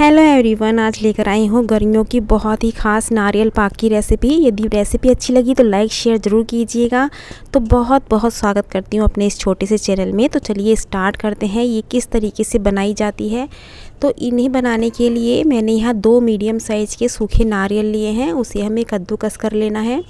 Hello everyone आज लेकर आई हूँ गर्मियों की बहुत ही ख़ास नारियल पाक की रेसिपी यदि रेसिपी अच्छी लगी तो लाइक शेयर ज़रूर कीजिएगा। तो बहुत बहुत स्वागत करती हूँ अपने इस छोटे से चैनल में। तो चलिए स्टार्ट करते हैं, ये किस तरीके से बनाई जाती है। तो इन्हें बनाने के लिए मैंने यहाँ दो मीडियम साइज़ के सूखे नारियल लिए हैं, उसे हमें कद्दूकस कर लेना है।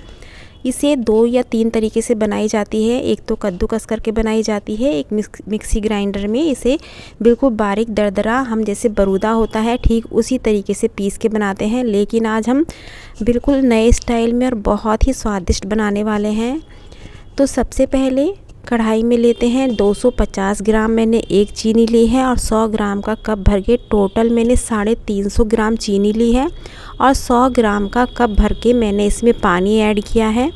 इसे दो या तीन तरीके से बनाई जाती है। एक तो कद्दूकस करके बनाई जाती है, एक मिक्सी ग्राइंडर में इसे बिल्कुल बारीक दरदरा, हम जैसे बरूदा होता है, ठीक उसी तरीके से पीस के बनाते हैं। लेकिन आज हम बिल्कुल नए स्टाइल में और बहुत ही स्वादिष्ट बनाने वाले हैं। तो सबसे पहले कढ़ाई में लेते हैं। 250 ग्राम मैंने एक चीनी ली है और 100 ग्राम का कप भर के टोटल मैंने साढ़े तीन सौ ग्राम चीनी ली है और 100 ग्राम का कप भर के मैंने इसमें पानी ऐड किया है।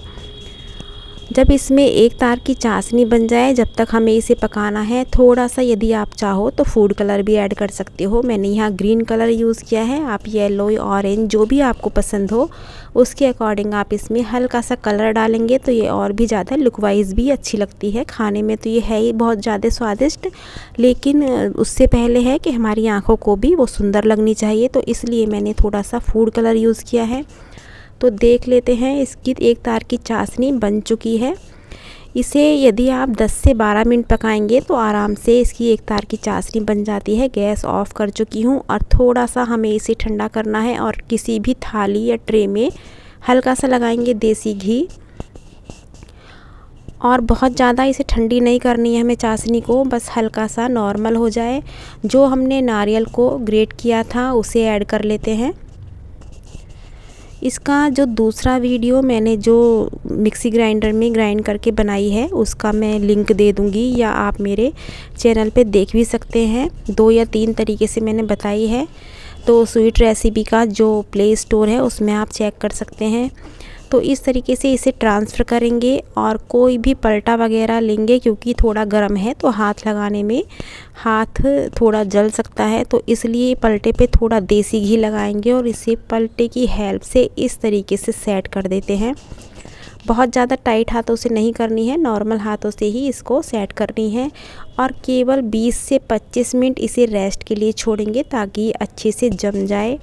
जब इसमें एक तार की चाशनी बन जाए, जब तक हमें इसे पकाना है थोड़ा सा यदि आप चाहो तो फ़ूड कलर भी ऐड कर सकते हो। मैंने यहाँ ग्रीन कलर यूज़ किया है, आप येलो ऑरेंज जो भी आपको पसंद हो, उसके अकॉर्डिंग आप इसमें हल्का सा कलर डालेंगे तो ये और भी ज़्यादा लुक वाइज भी अच्छी लगती है। खाने में तो ये है ही बहुत ज़्यादा स्वादिष्ट, लेकिन उससे पहले है कि हमारी आँखों को भी वो सुंदर लगनी चाहिए तो इसलिए मैंने थोड़ा सा फ़ूड कलर यूज़ किया है। तो देख लेते हैं, इसकी एक तार की चाशनी बन चुकी है। इसे यदि आप 10 से 12 मिनट पकाएँगे तो आराम से इसकी एक तार की चाशनी बन जाती है, गैस ऑफ़ कर चुकी हूँ और थोड़ा सा हमें इसे ठंडा करना है और किसी भी थाली या ट्रे में हल्का सा लगाएँगे देसी घी। और बहुत ज़्यादा इसे ठंडी नहीं करनी है हमें चाशनी को, बस हल्का सा नॉर्मल हो जाए। जो हमने नारियल को ग्रेट किया था, उसे ऐड कर लेते हैं। इसका जो दूसरा वीडियो मैंने जो मिक्सी ग्राइंडर में ग्राइंड करके बनाई है, उसका मैं लिंक दे दूँगी या आप मेरे चैनल पे देख भी सकते हैं। दो या तीन तरीके से मैंने बताई है। तो स्वीट रेसिपी का जो प्ले स्टोर है, उसमें आप चेक कर सकते हैं। तो इस तरीके से इसे ट्रांसफ़र करेंगे और कोई भी पलटा वगैरह लेंगे क्योंकि थोड़ा गर्म है तो हाथ लगाने में हाथ थोड़ा जल सकता है। तो इसलिए पलटे पे थोड़ा देसी घी लगाएँगे और इसे पलटे की हेल्प से इस तरीके से सेट कर देते हैं। बहुत ज़्यादा टाइट हाथों से नहीं करनी है, नॉर्मल हाथों से ही इसको सेट करनी है और केवल 20 से 25 मिनट इसे रेस्ट के लिए छोड़ेंगे ताकि अच्छे से जम जाए।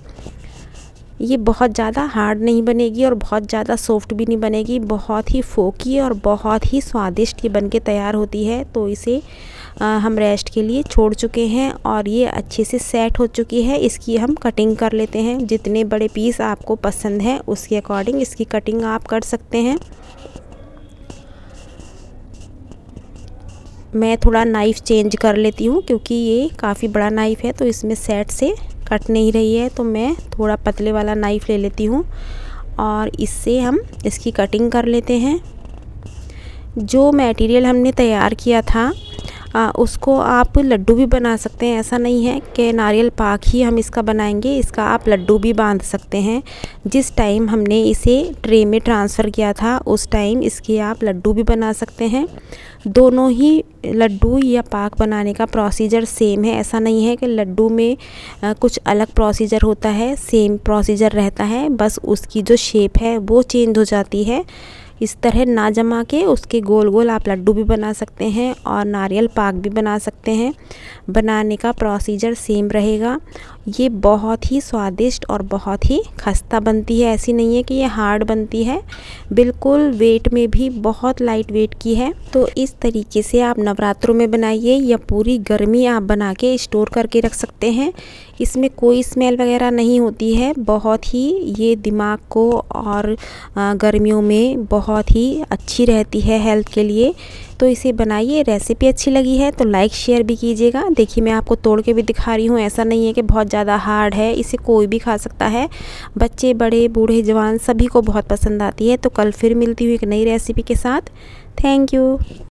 ये बहुत ज़्यादा हार्ड नहीं बनेगी और बहुत ज़्यादा सॉफ्ट भी नहीं बनेगी, बहुत ही फोकी और बहुत ही स्वादिष्ट ये बन के तैयार होती है। तो इसे हम रेस्ट के लिए छोड़ चुके हैं और ये अच्छे से सेट हो चुकी है। इसकी हम कटिंग कर लेते हैं। जितने बड़े पीस आपको पसंद है, उसके अकॉर्डिंग इसकी कटिंग आप कर सकते हैं। मैं थोड़ा नाइफ़ चेंज कर लेती हूँ, क्योंकि ये काफ़ी बड़ा नाइफ़ है तो इसमें सेट से कट नहीं रही है तो मैं थोड़ा पतले वाला नाइफ़ ले लेती हूँ। और इससे हम इसकी कटिंग कर लेते हैं। जो मटेरियल हमने तैयार किया था आ, उसको आप लड्डू भी बना सकते हैं। ऐसा नहीं है कि नारियल पाक ही हम इसका बनाएँगे इसका आप लड्डू भी बाँध सकते हैं। जिस टाइम हमने इसे ट्रे में ट्रांसफ़र किया था उस टाइम इसके आप लड्डू भी बना सकते हैं। दोनों ही लड्डू या पाक बनाने का प्रोसीजर सेम है। ऐसा नहीं है कि लड्डू में कुछ अलग प्रोसीजर होता है सेम प्रोसीजर रहता है, बस उसकी जो शेप है वो चेंज हो जाती है। इस तरह ना जमा के उसके गोल गोल आप लड्डू भी बना सकते हैं और नारियल पाक भी बना सकते हैं। बनाने का प्रोसीजर सेम रहेगा। ये बहुत ही स्वादिष्ट और बहुत ही खस्ता बनती है। ऐसी नहीं है कि ये हार्ड बनती है। बिल्कुल वेट में भी बहुत लाइट वेट की है। तो इस तरीके से आप नवरात्रों में बनाइए या पूरी गर्मी आप बना के स्टोर करके रख सकते हैं। इसमें कोई स्मेल वगैरह नहीं होती है। बहुत ही ये दिमाग को और गर्मियों में बहुत ही अच्छी रहती है हेल्थ के लिए। तो इसे बनाइए रेसिपी अच्छी लगी है तो लाइक शेयर भी कीजिएगा। देखिए, मैं आपको तोड़ के भी दिखा रही हूँ, ऐसा नहीं है कि बहुत ज़्यादा हार्ड है, इसे कोई भी खा सकता है। बच्चे, बड़े, बूढ़े, जवान सभी को बहुत पसंद आती है तो कल फिर मिलती हूँ एक नई रेसिपी के साथ। Thank you